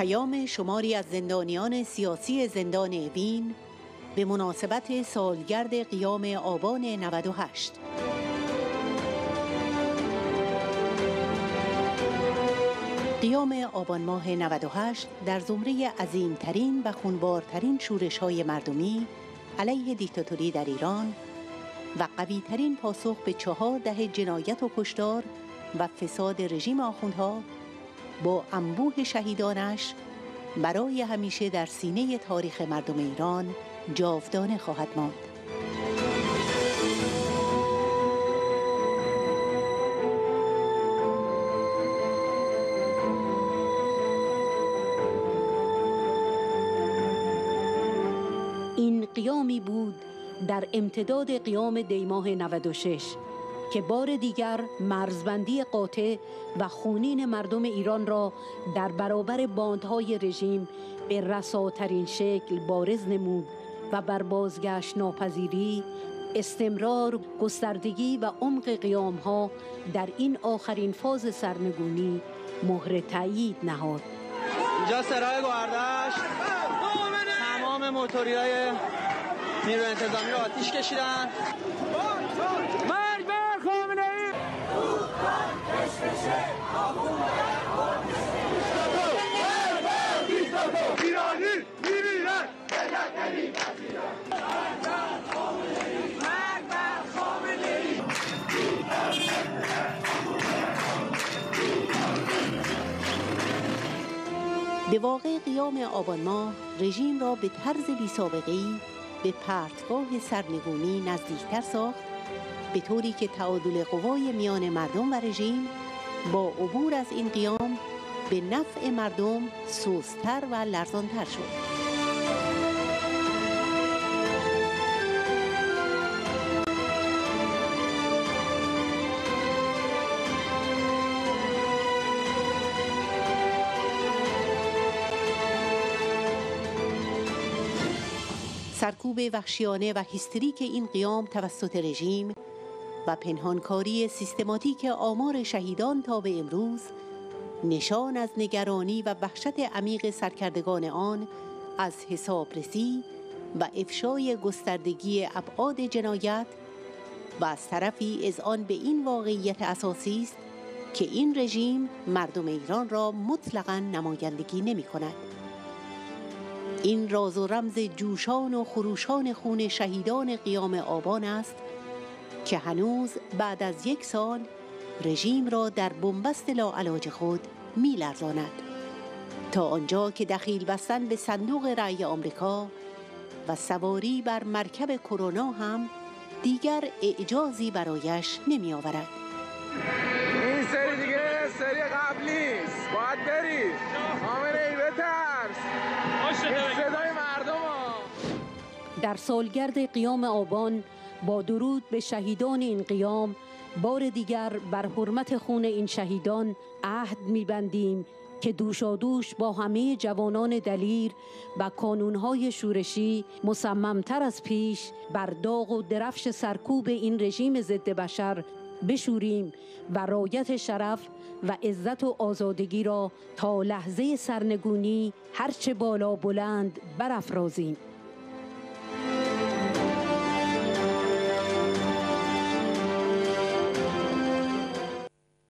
پیام شماری از زندانیان سیاسی زندان اوین به مناسبت سالگرد قیام آبان 98 قیام آبان ماه 98 در زمره عظیمترین و خونبارترین شورش های مردمی علیه دیکتاتوری در ایران و قویترین پاسخ به چهار دهه جنایت و کشتار و فساد رژیم آخوندها با انبوه شهیدانش برای همیشه در سینه تاریخ مردم ایران جاودانه خواهد ماند. این قیامی بود در امتداد قیام دیماه 96 که بار دیگر مرزبندی قاطع و خونین مردم ایران را در برابر باندهای رژیم به رساترین شکل بارز نمود و بر بازگشت ناپذیری استمرار گستردگی و عمق قیام ها در این آخرین فاز سرنگونی مهر تایید نهاد. اینجا سرای گوهردشت. تمام موتوری های نیرو انتظامی رو آتیش کشیدن. به واقع قیام آبان ماه رژیم را به طرز بی سابقه به پرتگاه سرنگونی نزدیکتر ساخت به طوری که تعادل قوای میان مردم و رژیم با عبور از این قیام به نفع مردم سوستر و لرزانتر شد. سرکوب وحشیانه و هیستریک این قیام توسط رژیم و پنهانکاری سیستماتیک آمار شهیدان تا به امروز نشان از نگرانی و وحشت عمیق سرکردگان آن از حسابرسی و افشای گستردگی ابعاد جنایت و از طرفی از آن به این واقعیت اساسی است که این رژیم مردم ایران را مطلقا نمایندگی نمی کند. این راز و رمز جوشان و خروشان خون شهیدان قیام آبان است که هنوز بعد از یک سال رژیم را در بنبست لاعلاج خود می لرزاند. تا آنجا که دخیل بستن به صندوق رأی آمریکا و سواری بر مرکب کرونا هم دیگر اعجازی برایش نمی آورد. این سری دیگه سری قبلی باید بری. ای بترس. صدای مردم در سالگرد قیام آبان با درود به شهیدان این قیام بار دیگر بر حرمت خون این شهیدان عهد میبندیم که دوشادوش با همه جوانان دلیر و کانونهای شورشی مصممتر از پیش بر داغ و درفش سرکوب این رژیم ضد بشر بشوریم و رایت شرف و عزت و آزادگی را تا لحظه سرنگونی هرچه بالا بلند برافرازیم.